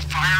Fire!